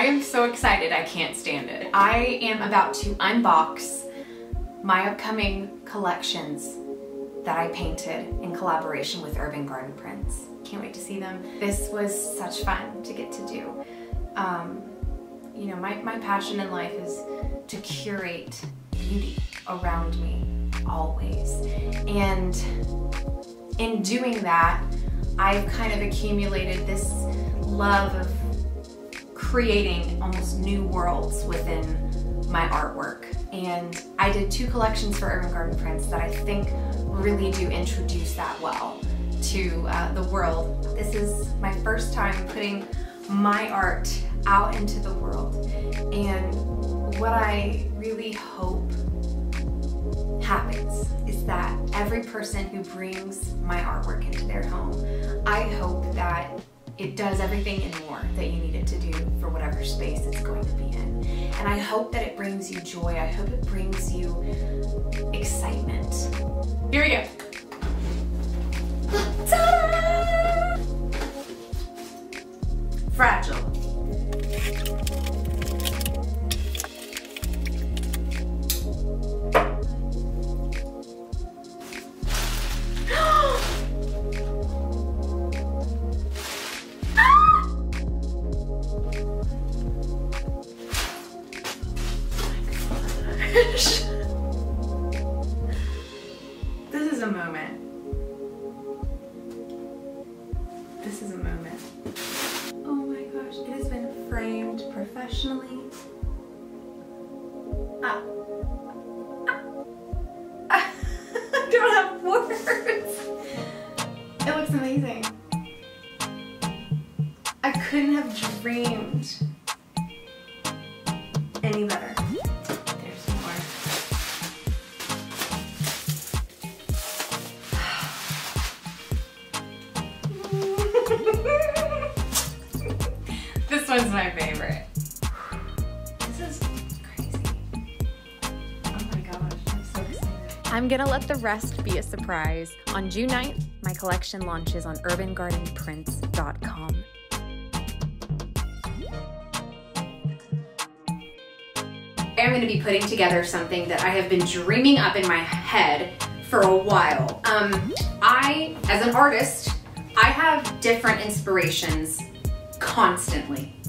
I am so excited, I can't stand it. I am about to unbox my upcoming collections that I painted in collaboration with Urban Garden Prints. Can't wait to see them. This was such fun to get to do. Um, you know, my, my passion in life is to curate beauty around me always. And in doing that, I've kind of accumulated this love of creating almost new worlds within my artwork. And I did two collections for Urban Garden Prints that I think really do introduce that well to uh, the world. This is my first time putting my art out into the world. And what I really hope happens is that every person who brings my artwork into their home, I hope that it does everything and more that you need it to do for whatever space it's going to be in. And I hope that it brings you joy. I hope it brings you excitement. Here we go. Fragile. This is a moment. This is a moment. Oh my gosh, it has been framed professionally. Ah. Ah. I don't have words. It looks amazing. I couldn't have dreamed one's my favorite. This is crazy. Oh my gosh, I'm so excited. I'm gonna let the rest be a surprise. On June 9th, my collection launches on urbangardenprints.com. I'm going to be putting together something that I have been dreaming up in my head for a while. Um, I, as an artist, I have different inspirations constantly.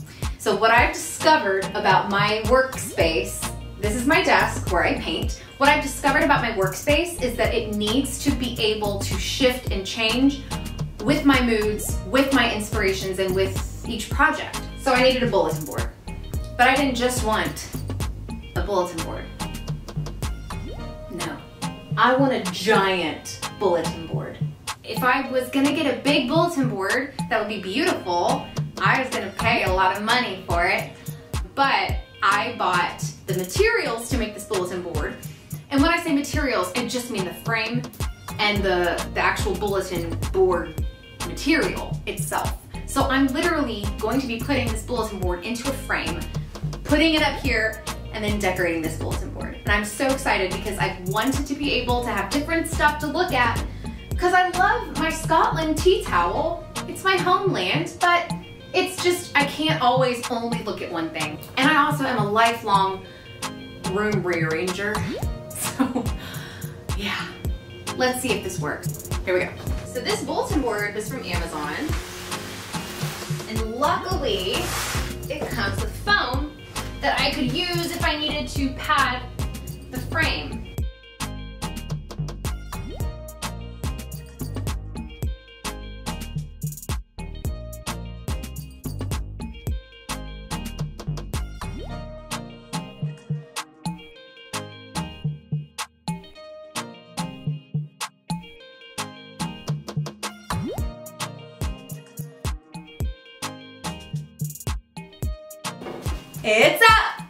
So what I've discovered about my workspace, this is my desk where I paint. What I've discovered about my workspace is that it needs to be able to shift and change with my moods, with my inspirations, and with each project. So I needed a bulletin board. But I didn't just want a bulletin board. No. I want a giant bulletin board. If I was gonna get a big bulletin board that would be beautiful, I was gonna pay a lot of money for it. But I bought the materials to make this bulletin board. And when I say materials, I just mean the frame and the, the actual bulletin board material itself. So I'm literally going to be putting this bulletin board into a frame, putting it up here, and then decorating this bulletin board. And I'm so excited because I've wanted to be able to have different stuff to look at because I love my Scotland tea towel. It's my homeland, but it's just, I can't always only look at one thing. And I also am a lifelong room rearranger. So yeah, let's see if this works. Here we go. So this bulletin board is from Amazon. And luckily, it comes with foam that I could use if I needed to pad the frame. It's up!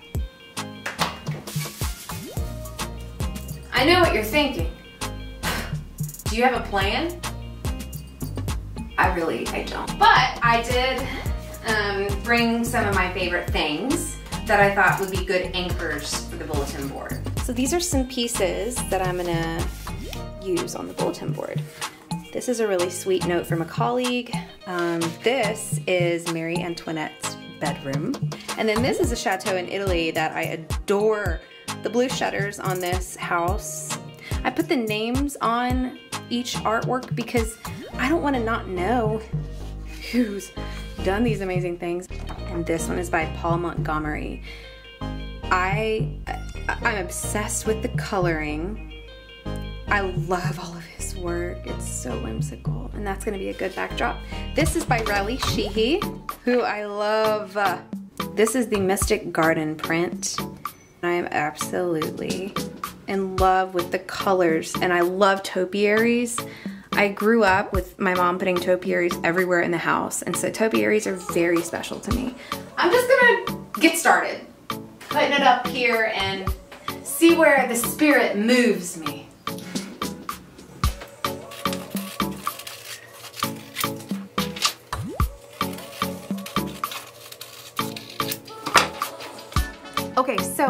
I know what you're thinking. Do you have a plan? I really, I don't. But I did um, bring some of my favorite things that I thought would be good anchors for the bulletin board. So these are some pieces that I'm gonna use on the bulletin board. This is a really sweet note from a colleague. Um, this is Marie Antoinette's bedroom. And then this is a chateau in Italy that I adore. The blue shutters on this house. I put the names on each artwork because I don't want to not know who's done these amazing things. And this one is by Paul Montgomery. I, I'm obsessed with the coloring. I love all of his work. It's so whimsical. And that's gonna be a good backdrop. This is by Relly Sheehy, who I love. Uh, this is the Mystic Garden print. I am absolutely in love with the colors and I love topiaries. I grew up with my mom putting topiaries everywhere in the house and so topiaries are very special to me. I'm just gonna get started putting it up here and see where the spirit moves me.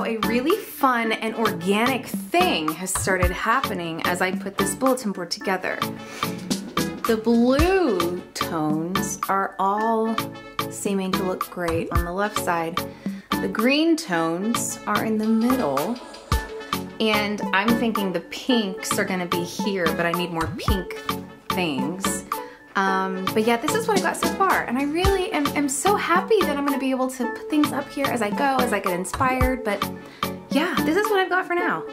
A really fun and organic thing has started happening as I put this bulletin board together. The blue tones are all seeming to look great on the left side. The green tones are in the middle. And I'm thinking the pinks are gonna be here, but I need more pink things. Um, but yeah, this is what I got so far. And I really am, am so happy that I'm gonna be able to put things up here as I go, as I get inspired. But yeah, this is what I've got for now.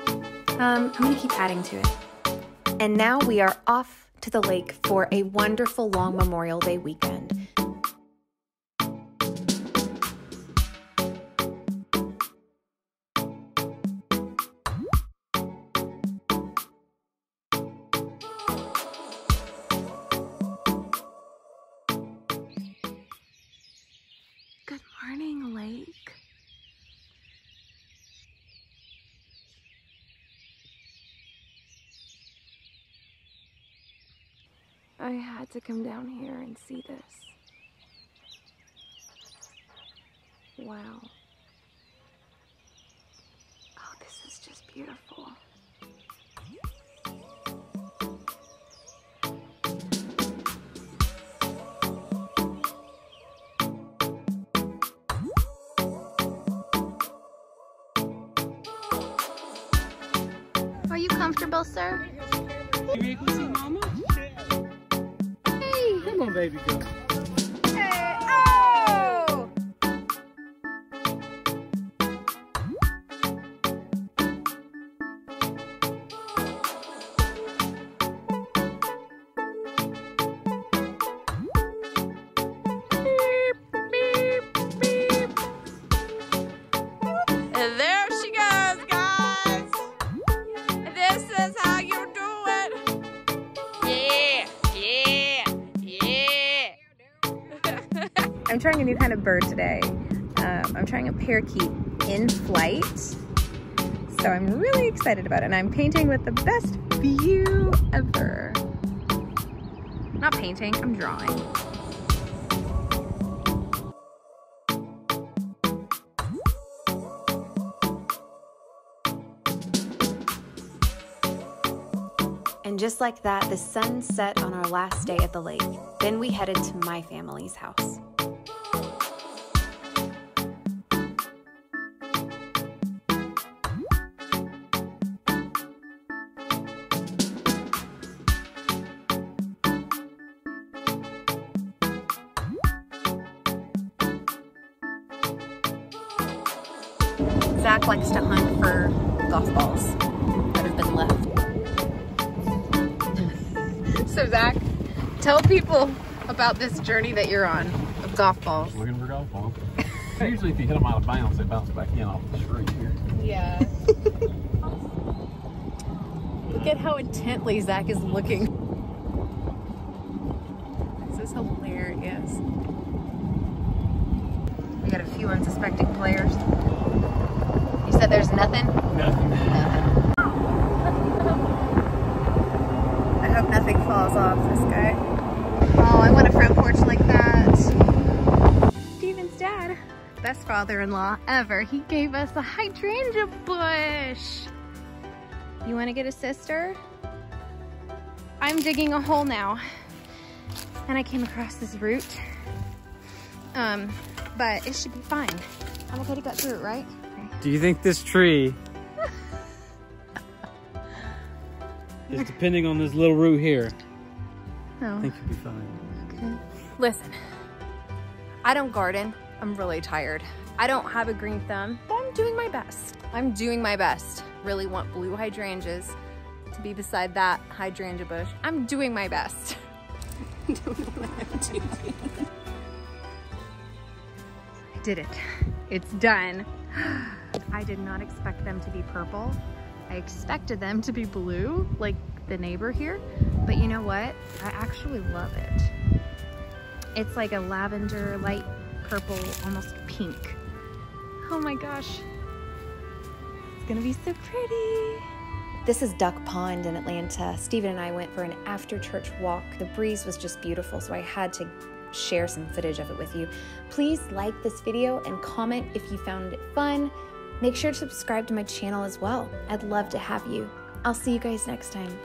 Um, I'm gonna keep adding to it. And now we are off to the lake for a wonderful long Memorial Day weekend. I had to come down here and see this. Wow. Oh, this is just beautiful. Are you comfortable, sir? Come on, baby girl. I'm trying a new kind of bird today. Um, I'm trying a parakeet in flight. So I'm really excited about it. And I'm painting with the best view ever. Not painting, I'm drawing. And just like that, the sun set on our last day at the lake. Then we headed to my family's house. Zach likes to hunt for golf balls that have been left. So Zach, tell people about this journey that you're on of golf balls. Looking for golf balls. Usually, if you hit them out of bounds, they bounce back in off the street here. Yeah. Look at how intently Zach is looking. This is hilarious. We got a few unsuspecting players. You said there's nothing? Nothing. Nothing. I hope nothing falls off this guy. Oh, I want a front porch like that. Steven's dad, best father-in-law ever, he gave us a hydrangea bush. You want to get a sister? I'm digging a hole now. And I came across this root. Um, but it should be fine. I'm okay to cut through it, right? Do you think this tree is depending on this little root here? I think you'll be fine. Okay. Listen, I don't garden. I'm really tired. I don't have a green thumb, but I'm doing my best. I'm doing my best. Really want blue hydrangeas to be beside that hydrangea bush. I'm doing my best. I did it. It's done. I did not expect them to be purple. I expected them to be blue, like the neighbor here. But you know what? I actually love it. It's like a lavender, light purple, almost pink. Oh my gosh. It's gonna be so pretty. This is Duck Pond in Atlanta. Steven and I went for an after church walk. The breeze was just beautiful, so I had to share some footage of it with you. Please like this video and comment if you found it fun. Make sure to subscribe to my channel as well. I'd love to have you. I'll see you guys next time.